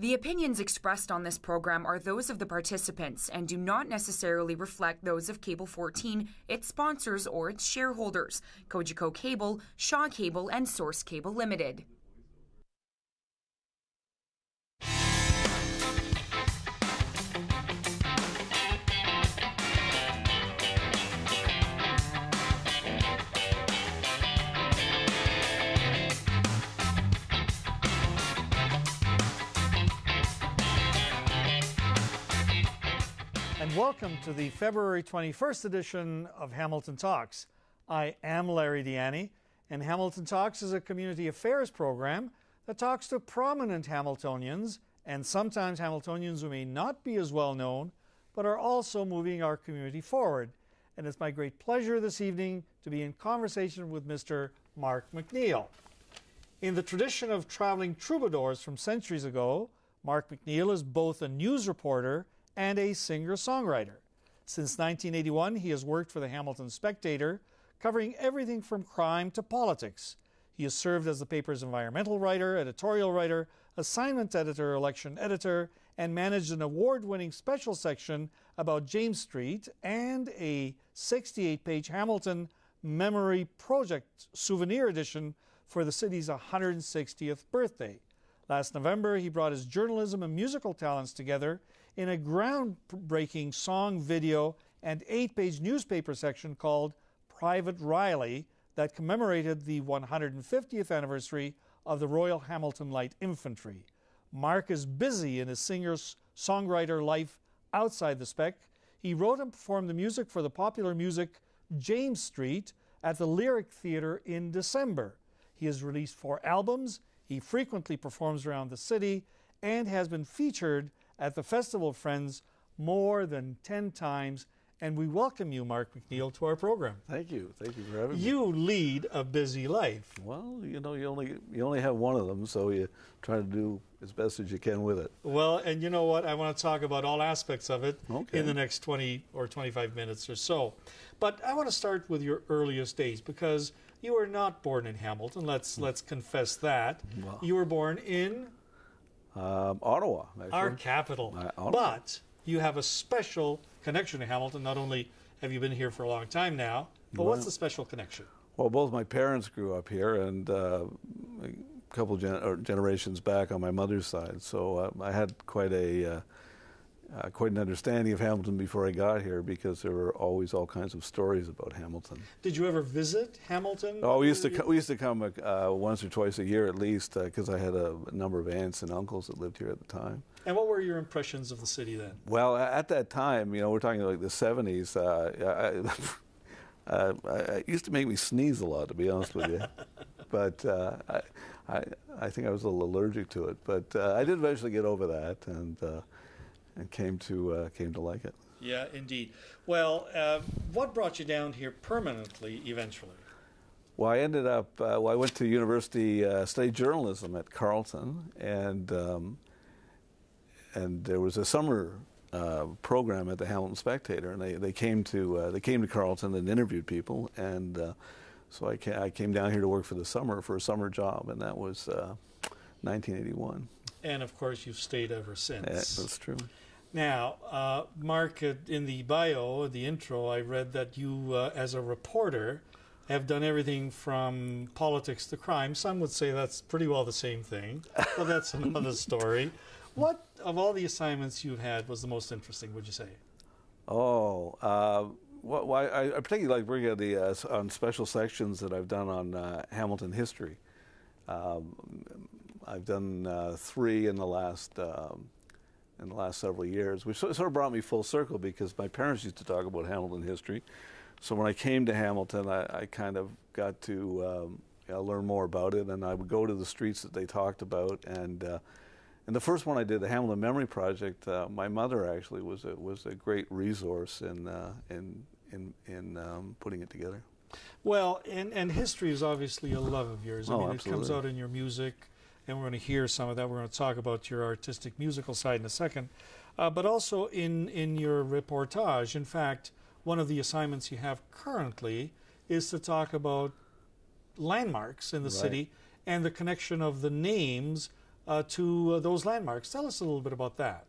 The opinions expressed on this program are those of the participants and do not necessarily reflect those of Cable 14, its sponsors, or its shareholders, Cogeco Cable, Shaw Cable, and Source Cable Limited. Welcome to the February 21st edition of Hamilton Talks. I am Larry Di Ianni, and Hamilton Talks is a community affairs program that talks to prominent Hamiltonians and sometimes Hamiltonians who may not be as well known, but are also moving our community forward. And it's my great pleasure this evening to be in conversation with Mr. Mark McNeil. In the tradition of traveling troubadours from centuries ago, Mark McNeil is both a news reporter and a singer songwriter. Since 1981, he has worked for the Hamilton Spectator, covering everything from crime to politics. He has served as the paper's environmental writer, editorial writer, assignment editor, election editor, and managed an award winning special section about James Street and a 68 page Hamilton Memory Project souvenir edition for the city's 160th birthday. Last November, he brought his journalism and musical talents together in a groundbreaking song, video, and eight page newspaper section called Private Riley that commemorated the 150th anniversary of the Royal Hamilton Light Infantry. Mark is busy in his singer songwriter life outside the spec. He wrote and performed the music for the popular music James Street at the Lyric Theatre in December. He has released four albums. He frequently performs around the city and has been featured at the Festival of Friends more than 10 times. And we welcome you, Mark McNeil, to our program. Thank you. Thank you for having me. You lead a busy life. Well, you know, you only you only have one of them, so you try to do as best as you can with it. Well, and you know what? I want to talk about all aspects of it Okay. in the next 20 or 25 minutes or so. But I want to start with your earliest days because you were not born in Hamilton. Let's hmm. let's confess that. You were born in Um, Ottawa, actually. our capital. Uh, Ottawa. but you have a special connection to Hamilton. Not only have you been here for a long time now, but what's the special connection? Well, both my parents grew up here, and uh, a couple gen- or generations back on my mother's side. So uh, I had quite a uh, uh, quite an understanding of Hamilton before I got here, because there were always all kinds of stories about Hamilton. Did you ever visit Hamilton? Oh, we used to we used to come uh, once or twice a year at least, because I had a, number of aunts and uncles that lived here at the time. And what were your impressions of the city then? Well, at that time, you know, we're talking like the 70s, uh, I, uh, I, it used to make me sneeze a lot, to be honest with you. but uh, I, I, I think I was a little allergic to it. But uh, I did eventually get over that and, uh, and came, to, uh, came to like it. Yeah, indeed. Well, uh, what brought you down here permanently eventually? Well, I ended up, uh, well, I went to university, uh, studied journalism at Carleton, and, um, and there was a summer uh, program at the Hamilton Spectator, and they, they, came, to, uh, they came to Carleton and interviewed people, and uh, so I, ca- I came down here to work for the summer, for a summer job, and that was uh, 1981. And of course, you've stayed ever Yeah, since. that's true. Now, uh, Mark, uh, in the bio, the intro, I read that you, uh, as a reporter, have done everything from politics to crime. Some would say that's pretty well the same thing, but that's another story. What of all the assignments you've had was the most interesting? Would you say? Oh, uh, well, well, I, I particularly like working on the uh, on special sections that I've done on uh, Hamilton history. Um, I've done uh, three in the last um, in the last several years, which sort of brought me full circle because my parents used to talk about Hamilton history. So when I came to Hamilton, I, I kind of got to um, you know, learn more about it, and I would go to the streets that they talked about. And uh, and the first one I did, the Hamilton Memory Project, uh, my mother actually was a, was a great resource in uh, in in, in um, putting it together. Well, and, and history is obviously a love of yours. I Oh, mean, it comes out in your music, and we're going to hear some of that. We're going to talk about your artistic musical side in a second, uh, but also in in your reportage. In fact, one of the assignments you have currently is to talk about landmarks in the Right. city and the connection of the names uh, to uh, those landmarks. Tell us a little bit about that.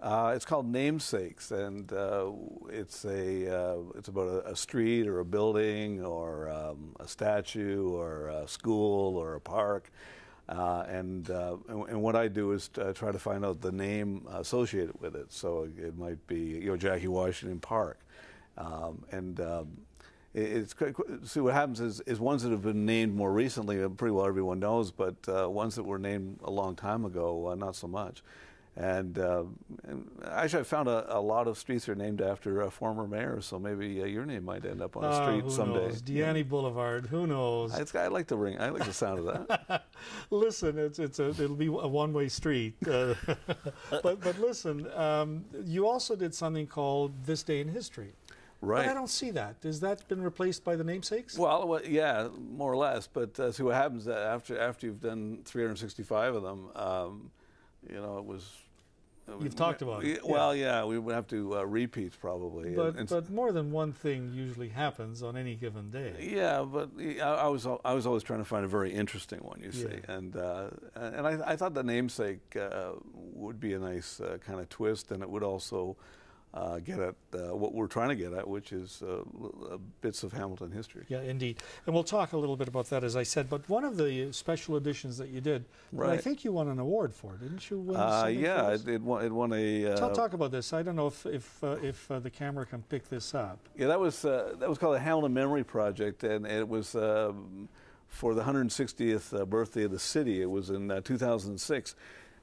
Uh, it's called Namesakes, and uh, it's a uh, it's about a, a, street or a building or um, a statue or a school or a park. Uh, and, uh, and, what I do is uh, try to find out the name associated with it. So it might be you know Jackie Washington Park, um, and um, it's see what happens is, is ones that have been named more recently, pretty well everyone knows, but ones that were named a long time ago, not so much. And, uh, and, actually, I found a, a, lot of streets are named after uh, former mayors, so maybe uh, your name might end up on a ah, street someday. Knows? Di Ianni yeah. Boulevard, who knows? I, I, like the ring. I like the sound of that. listen, it's it's a it'll be a one-way street. Uh, but but listen, um, you also did something called This Day in History. Right. But I don't see that. Has that been replaced by the namesakes? Well, well yeah, more or less. But uh, see what happens after after you've done 365 of them. Um, you know, it was You've talked about it. Well, yeah, yeah we would have to uh, repeat probably. But, and, but more than one thing usually happens on any given day. Yeah, but I, I was I was always trying to find a very interesting one, you see, yeah. and uh, and I, I, thought the namesake uh, would be a nice uh, kind of twist, and it would also uh, get at uh, what we're trying to get at, which is uh, bits of Hamilton history. Yeah, indeed. And we'll talk a little bit about that, as I said. But one of the special editions that you did, right. I think you won an award for, didn't you? Win uh, yeah, it, it, won, it won a. Talk, uh, talk, about this. I don't know if if, uh, if the camera can pick this up. Yeah, that was that was called the Hamilton Memory Project, and it was. Um, for the 160th birthday of the city, it was in 2006,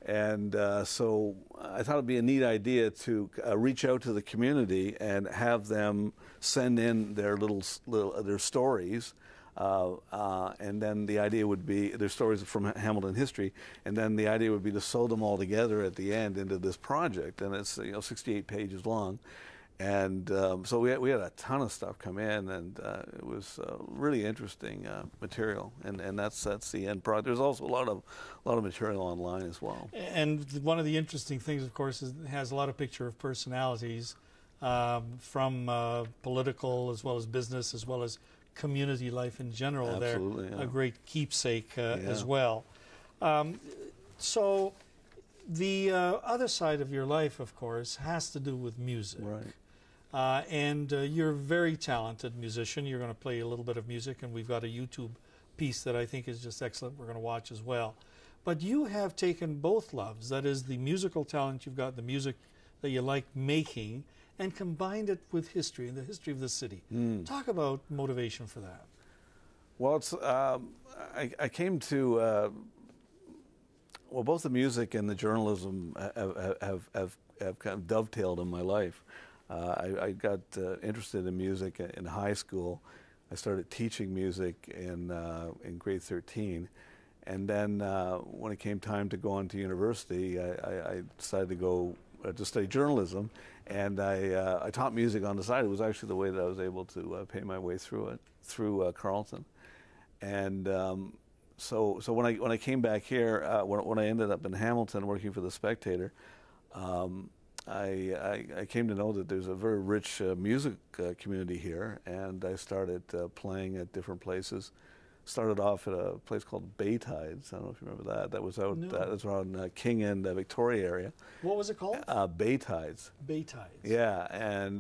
and uh, so I thought it'd be a neat idea to uh, reach out to the community and have them send in their little, little their stories. Uh, uh, and then the idea would be their stories from Hamilton history, and then the idea would be to sew them all together at the end into this project, and it's you know 68 pages long, and um, so we had, we had a ton of stuff come in, and uh, it was uh, really interesting uh, material. And, and that's that's the end product. There's also a lot of a lot of material online as well. And one of the interesting things, of course, is it has a lot of picture of personalities um, from uh, political as well as business as well as community life in general. Absolutely, They're yeah. a great keepsake uh, yeah. as well. Um, so. The uh, other side of your life, of course, has to do with music. Right. Uh, and uh, you're a very talented musician. You're going to play a little bit of music, and we've got a YouTube piece that I think is just excellent. We're going to watch as well. But you have taken both loves that is, the musical talent you've got, the music that you like making, and combined it with history and the history of the city. Mm. Talk about motivation for that. Well, it's, um, I, I, came to, uh, well, both the music and the journalism have, have, have, have kind of dovetailed in my life. Uh, I, I, got uh, interested in music in high school. I started teaching music in, uh, in grade 13. And then uh, when it came time to go on to university, I, I decided to go uh, to study journalism. And I, uh, I taught music on the side. It was actually the way that I was able to pay my way through it, through Carleton. And um, so, so when I, when I came back here, when, when I ended up in Hamilton working for The Spectator, um, I, I, I, came to know that there's a very rich uh, music uh, community here, and I started uh, playing at different places. Started off at a place called Bay Tides. I don't know if you remember that. That was out. No. That was around uh, King and uh, Victoria area. What was it called? Uh, Bay Tides. Bay Tides. Yeah, and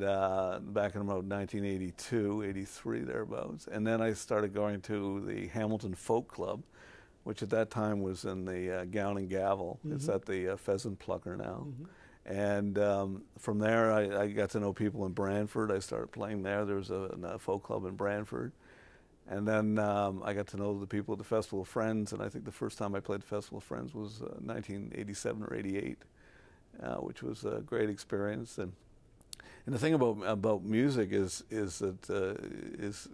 back in about 1982, 83 thereabouts. And then I started going to the Hamilton Folk Club, which at that time was in the Gown and Gavel. Mm-hmm. It's at the Pheasant Plucker now. Mm-hmm and um, from there, I, I, got to know people in Brantford. I started playing there. There was a, a folk club in Brantford. And then um, I got to know the people at the Festival of Friends. And I think the first time I played the Festival of Friends was uh, 1987 or 88, uh, which was a great experience. And and the thing about about music is is that uh, is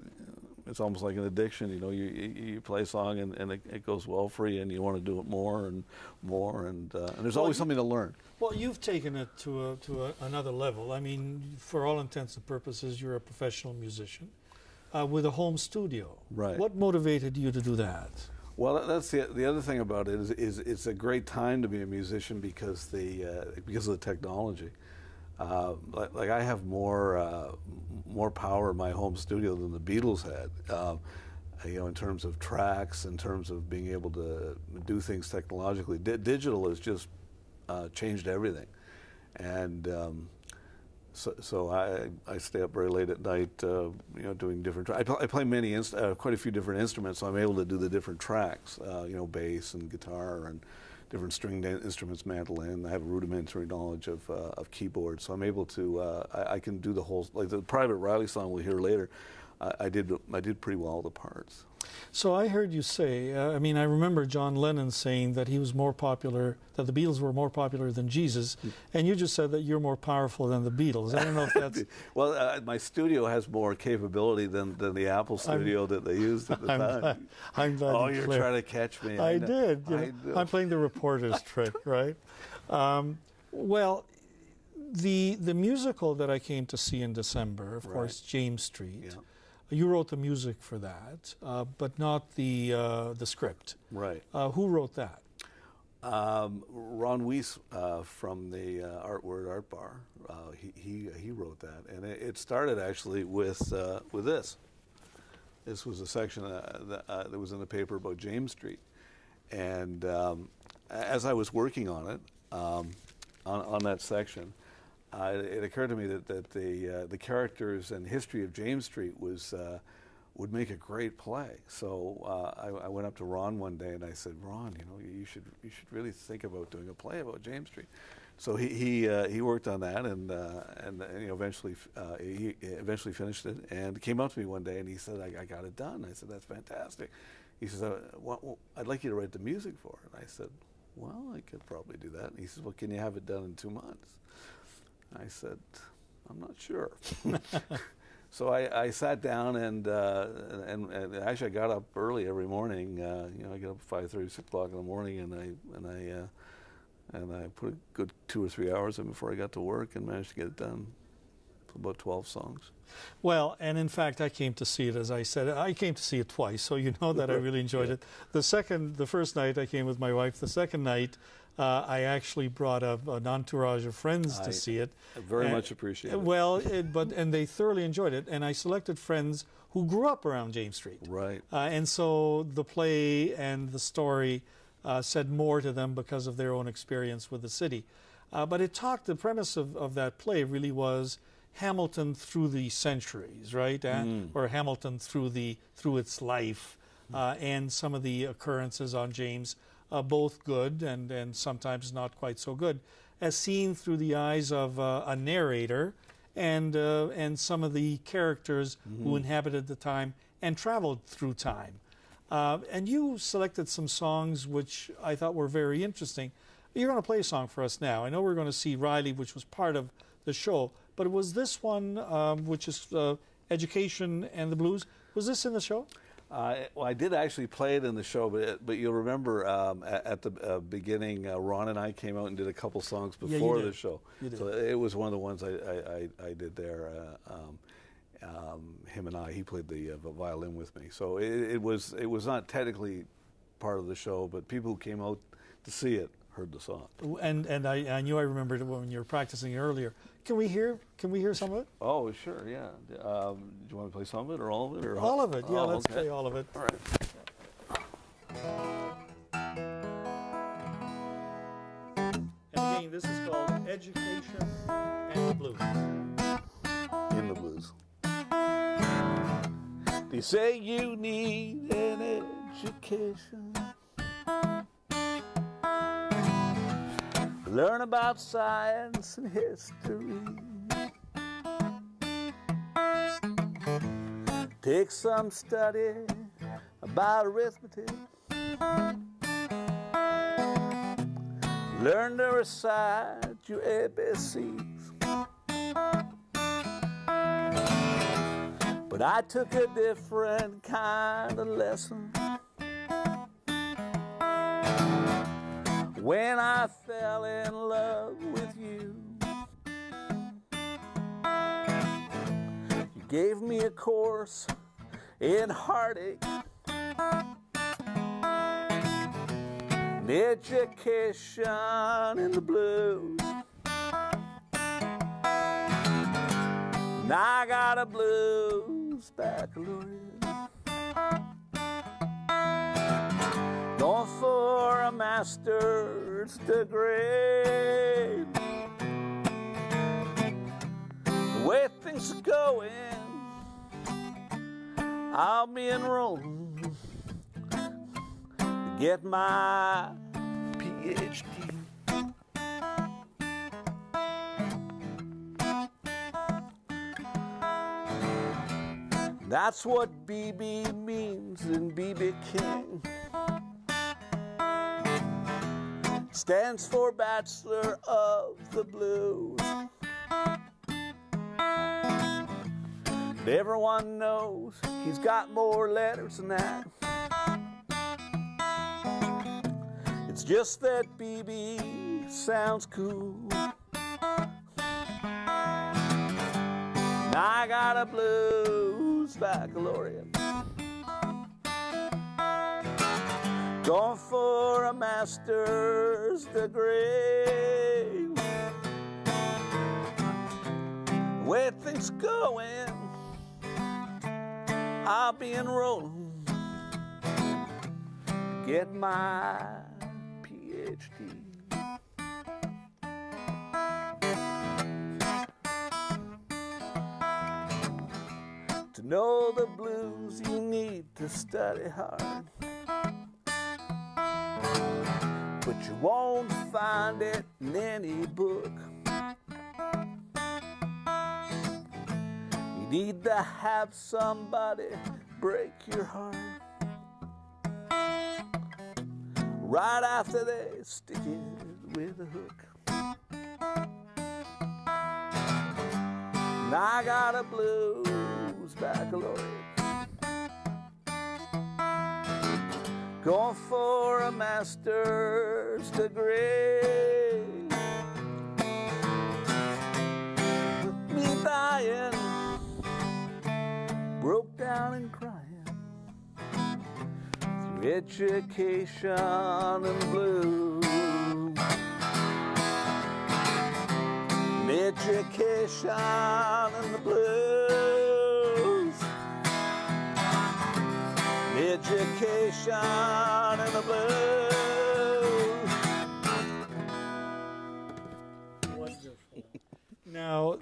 it's almost like an addiction. You know, you you play a song and, and it, it, goes well for you, and you want to do it more and more, and, uh, and there's well, always you, something to learn. Well, you've taken it to a, to a, another level. I mean, for all intents and purposes, you're a professional musician uh, with a home studio. Right. What motivated you to do that? Well, that's the the other thing about it is, is it's a great time to be a musician because the uh, because of the technology. Uh, like, like, I have more uh, more power in my home studio than the Beatles had. Uh, you know, in terms of tracks, in terms of being able to do things technologically. D- digital has just uh, changed everything, and um, so, so I, I stay up very late at night, uh, you know, doing different. I, pl- I play many, uh, quite a few different instruments, so I'm able to do the different tracks, you know, bass and guitar and different stringed instruments, mandolin. I have a rudimentary knowledge of, uh, of keyboard, so I'm able to. Uh, I, I, can do the whole like the Private Riley song we'll hear later. I, I did I did pretty well the parts. So I heard you say, uh, I mean, I remember John Lennon saying that he was more popular, that the Beatles were more popular than Jesus, and you just said that you're more powerful than the Beatles. I don't know if that's. well, uh, my studio has more capability than, than the Apple studio I'm, that they used at the I'm time. Glad, I'm glad oh, you you're clear. trying to catch me. I, I did. You I know, I'm playing the reporter's trick, right? Um, well, the the musical that I came to see in December, of Right. course, James Street. Yeah. You wrote the music for that, uh, but not the uh, the script. Right. Uh, who wrote that? Um, Ron Weiss uh, from the uh, Art Word Art Bar, uh, he, he he wrote that, and it, it started actually with uh, with this. This was a section uh, that, uh, that was in the paper about James Street, and um, as I was working on it, um, on, on that section, uh, it occurred to me that, that the uh, the characters and history of James Street was uh, would make a great play. So uh, I, I went up to Ron one day and I said, Ron, you know, you should you should really think about doing a play about James Street. So he he, uh, he worked on that and uh, and, and, you know eventually he eventually finished it and came up to me one day and he said, I, I got it done. I said, that's fantastic. He says, well, I'd like you to write the music for it. I said, well, I could probably do that. And he says, well, can you have it done in two months? I said, I'm not sure. so I, I, sat down and, uh, and, and actually I got up early every morning. Uh, you know, I get up at 5:30, 6 o'clock in the morning, and I and I uh, and I put a good two or three hours in before I got to work and managed to get it done. About 12 songs. Well, and in fact, I came to see it, as I said. I came to see it twice, so you know that I really enjoyed Yeah. it. The second, the first night I came with my wife. The second night, uh, I actually brought a, an entourage of friends I- to see it. I very And- much appreciate it. Well, it, but and they thoroughly enjoyed it. And I selected friends who grew up around James Street. Right. Uh, and so the play and the story uh, said more to them because of their own experience with the city. Uh, but it talked, the premise of, of that play really was Hamilton through the centuries, right? Uh, Or Hamilton through, the, through its life uh, and some of the occurrences on James, uh, both good and, and sometimes not quite so good, as seen through the eyes of uh, a narrator and, uh, and some of the characters who inhabited the time and traveled through time. Uh, and you selected some songs which I thought were very interesting. You're going to play a song for us now. I know we're going to see Riley, which was part of the show, but was this one, um, which is uh, Education and the Blues. Was this in the show? Uh, well, I did actually play it in the show, but it, but you'll remember um, at, at the uh, beginning, uh, Ron and I came out and did a couple songs before did. the show. You did. So it was one of the ones I, I, I, I did there. Uh, um, um, him and I, he played the uh, violin with me. So it, it was it was not technically part of the show, but people who came out to see it heard the song. And and I, I knew I remembered it when you were practicing earlier. Can we hear? Can we hear some of it? Oh, sure, yeah. Um, do you want to play some of it or all of it? Or All of it. Yeah, Oh, let's okay. play all of it. All right. And again, this is called Education and the Blues. in the blues. They say you need an education. Learn about science and history. Take some study about arithmetic. Learn to recite your ABCs. But I took a different kind of lesson when I fell in love with you. You gave me a course in heartache, an education in the blues. And I got a blues baccalaureate. Master's degree. The way things are going, I'll be enrolling to get my PhD. That's what BB means in BB King. Stands for Bachelor of the Blues. Everyone knows he's got more letters than that. It's just that BB sounds cool. And I got a blues baccalaureate. Going for a master's degree. Where things going, I'll be enrolling get my PhD. To know the blues, you need to study hard. But you won't find it in any book. You need to have somebody break your heart. Right after they stick it with a hook. And I got a blues baccalaureate. Going for a master's degree. With me dying, broke down and crying. Through education and blues. Education and the blues. Education and the blues. Now,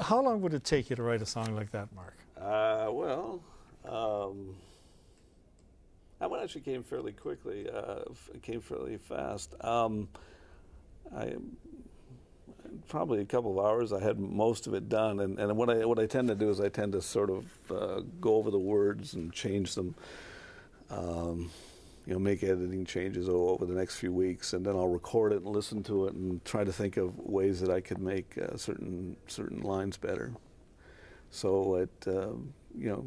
how long would it take you to write a song like that, Mark? Uh, well, um, that one actually came fairly quickly. Uh, it came fairly fast. Um, I probably a couple of hours. I had most of it done, and, and what I what I tend to do is I tend to sort of uh, go over the words and change them. Um, you know, make editing changes over the next few weeks, and then I'll record it and listen to it and try to think of ways that I could make uh, certain certain lines better. So it, um, you know,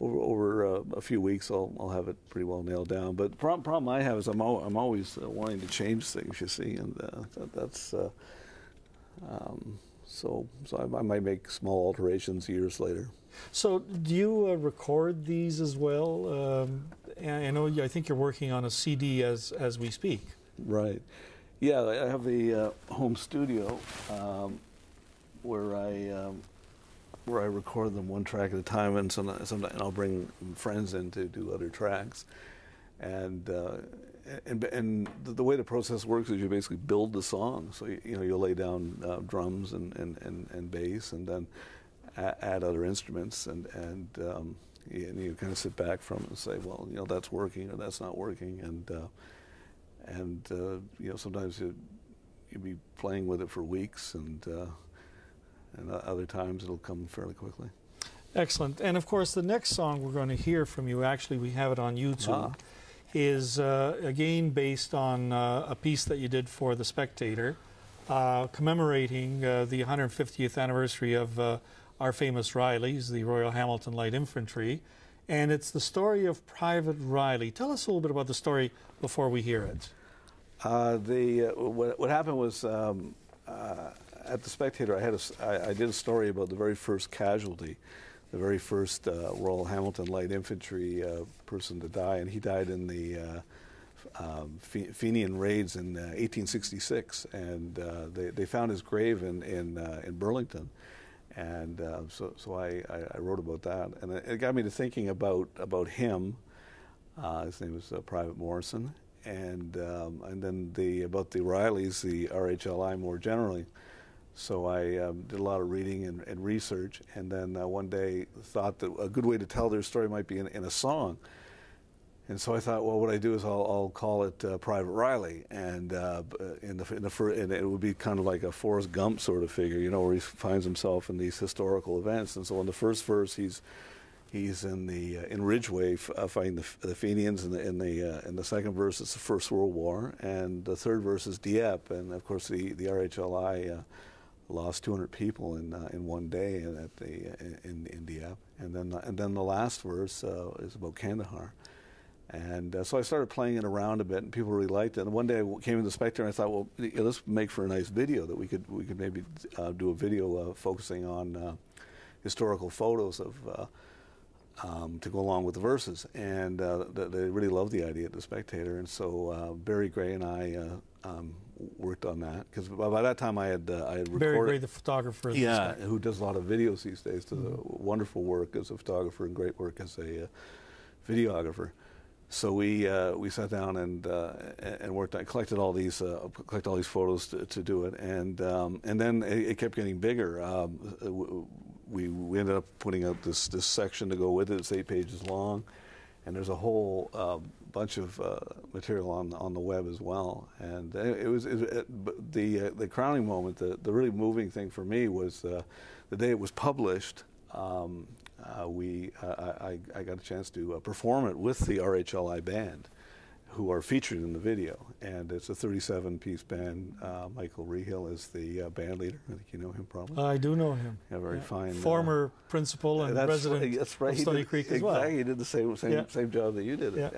over over uh, a few weeks, I'll I'll have it pretty well nailed down. But the problem, problem I have is I'm al- I'm always uh, wanting to change things, you see, and uh, that, that's uh, um, so so I, I might make small alterations years later. So, do you uh, record these as well? Um, I know you, I think you're working on a CD as as we speak. Right. Yeah, I have the uh, home studio um, where I um, where I record them one track at a time, and sometimes, sometimes I'll bring friends in to do other tracks. And uh, and and the, the way the process works is you basically build the song. So you, you know you'll lay down uh, drums and, and, and, and bass, and then add other instruments, and and um, you, and you kind of sit back from it and say, well, you know that's working or that's not working, and uh, and uh, you know sometimes you you'll be playing with it for weeks, and uh, and other times it'll come fairly quickly. Excellent. And of course, the next song we're going to hear from you, actually, we have it on YouTube, Ah. Is uh, again based on uh, a piece that you did for The Spectator, uh, commemorating uh, the 150th anniversary of uh, our famous Rileys, the Royal Hamilton Light Infantry. And it's the story of Private Riley. Tell us a little bit about the story before we hear it. Uh, the what, what happened was um, at the Spectator, I had a I I did a story about the very first casualty, the very first uh, Royal Hamilton Light Infantry uh, person to die, and he died in the uh, um, Fenian raids in uh, 1866, and uh, they they found his grave in in uh, in Burlington. And uh, so, so I, I, wrote about that, and it, got me to thinking about about him, uh, his name was uh, Private Morrison, and um, and then the about the Rileys, the RHLI more generally. So I um, did a lot of reading and, and research, and then uh, one day thought that a good way to tell their story might be in, in a song. And so I thought, well, what I do is I'll, I'll call it uh, Private Riley, and uh, in the in the fir- and it would be kind of like a Forrest Gump sort of figure, you know, where he finds himself in these historical events. And so in the first verse, he's he's in the uh, in Ridgeway f- uh, fighting the, the Fenians. In the in the uh, in the second verse, it's the First World War, and the third verse is Dieppe, and of course the the RHLI. Uh, lost 200 people in uh, in one day at the in in Dieppe, and then and then the last verse is about Kandahar, and uh, so I started playing it around a bit, and people really liked it. And one day I came to the Spectre, and I thought, well, let's make for a nice video that we could we could maybe uh, do a video uh, focusing on uh, historical photos of. Uh, um, to go along with the verses, and uh, they really loved the idea at the Spectator, and so Barry Gray and I um, worked on that because by, by, that time I had uh, I had recorded. Barry Gray, the photographer. Yeah, who does a lot of videos these days. Does mm-hmm. a wonderful work as a photographer and great work as a uh, videographer so we uh, we sat down and uh, and worked on collected all these uh, collected all these photos to, to do it and um, and then it, it, kept getting bigger. Um, we we ended up putting out this this section to go with it. It's eight pages long, and there's a whole uh, bunch of uh, material on on the web as well. And it, was it, the uh, the crowning moment, the the really moving thing for me was the day it was published. Um, uh, we, uh, I, I, got a chance to uh, perform it with the RHLI band, who are featured in the video. And it's a 37-piece band. Uh, Michael Rehill is the uh, band leader. I think you know him probably. I do know him. Yeah, very yeah. fine. Former principal and that's resident right, that's right. of Stony did, Creek as well. Exactly. He did the same same yeah. same job that you did. Yeah.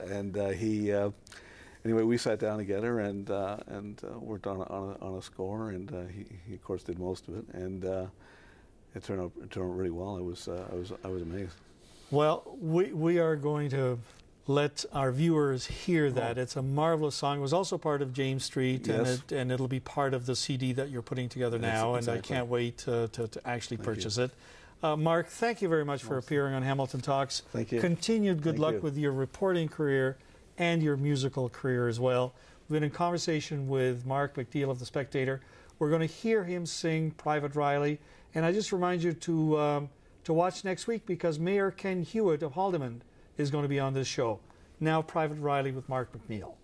And, and he anyway, we sat down together and uh, and uh, worked on a, on a, on a score, and uh, he, he of course did most of it, and it turned out it turned out really well. I was uh, I was I was amazed. Well, we we are going to let our viewers hear that. Oh. It's a marvelous song. It was also part of James Street, yes. and, it, and it'll be part of the CD that you're putting together now, exactly. and I can't wait to, to, to actually thank purchase you. it. Uh, Mark, thank you very much for appearing on Hamilton Talks. Thank you. Continued good thank luck you. with your reporting career and your musical career as well. We've been in conversation with Mark McNeil of The Spectator. We're going to hear him sing Private Riley. And I just remind you to, um, to watch next week because Mayor Ken Hewitt of Haldimand is going to be on this show. Now, Private Riley with Mark McNeil.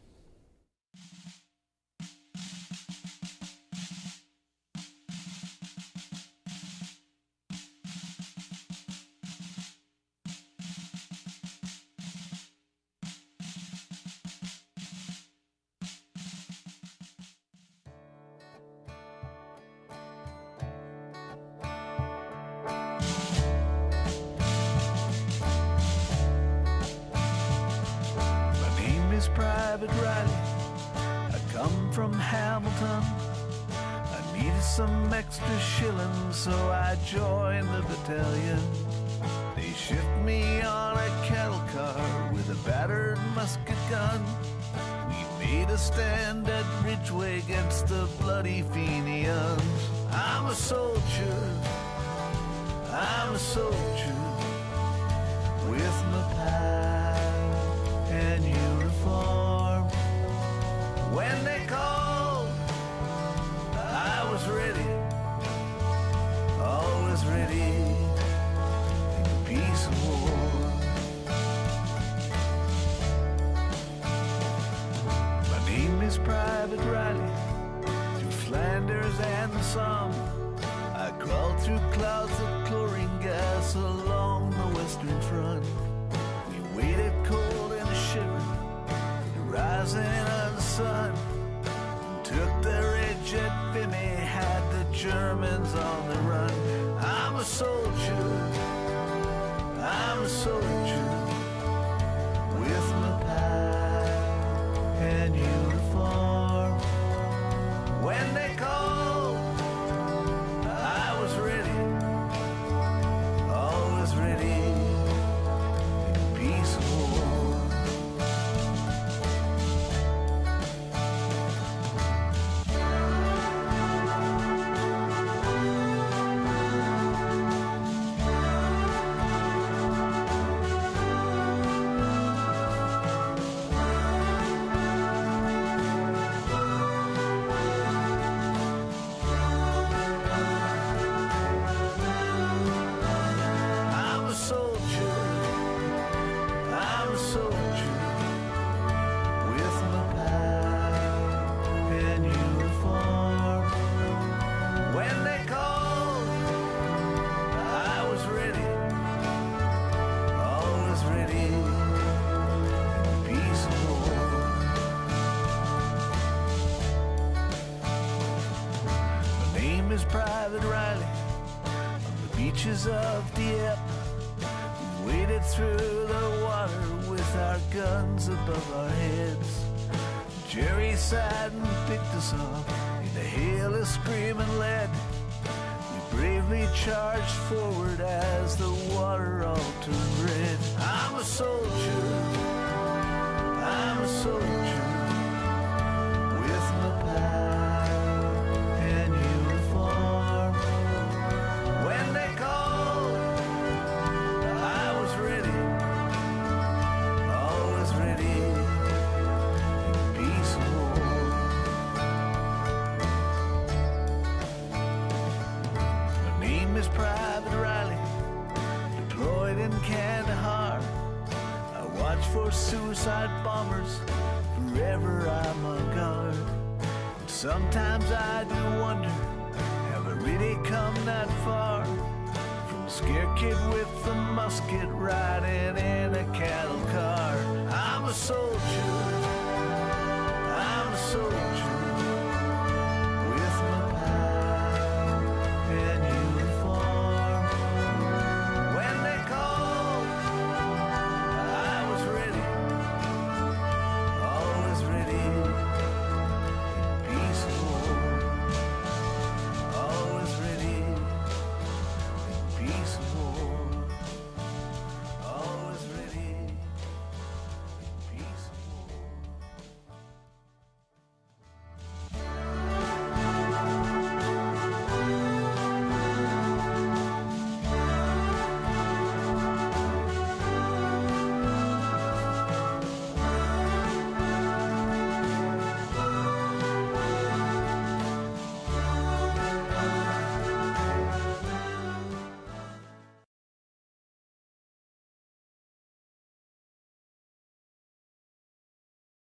Stand at Ridgeway against the bloody Fenians. I'm a soldier. I'm a soldier with my pie Private Riley, through Flanders and the Somme. I crawled through clouds of chlorine gas along the western front. We waited cold and shivering, the rising of the sun. Took the ridge at Vimy, had the Germans on the run. I'm a soldier, beaches of Dieppe. Waded through the water with our guns above our heads. Jerry sighed and picked us up in a hail of screaming lead. We bravely charged forward as the water all turned red. I'm a soldier. I'm a soldier sometimes I